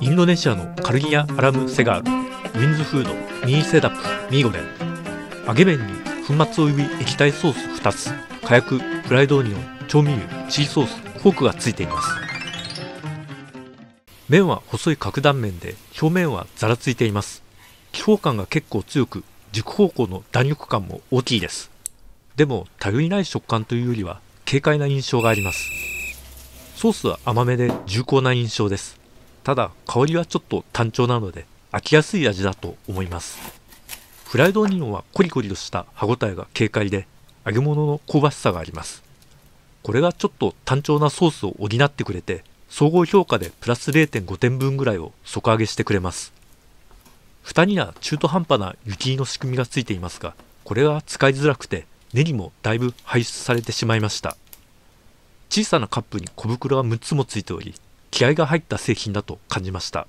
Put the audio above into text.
インドネシアのカルギア・アラム・セガールウィンズフードミーセダップミーゴレン揚げ麺に粉末および液体ソース2つ火薬フライドオニオン調味油チリソースフォークがついています。麺は細い角断面で表面はざらついています。気泡感が結構強く軸方向の弾力感も大きいです。でも頼りない食感というよりは軽快な印象があります。ソースは甘めで重厚な印象です。ただ香りはちょっと単調なので飽きやすい味だと思います。フライドオニオンはコリコリとした歯ごたえが軽快で揚げ物の香ばしさがあります。これがちょっと単調なソースを補ってくれて総合評価でプラス0.5点分ぐらいを底上げしてくれます。蓋には中途半端な雪の仕組みがついていますがこれは使いづらくてネギもだいぶ排出されてしまいました。小さなカップに小袋が6つもついており気合が入った製品だと感じました。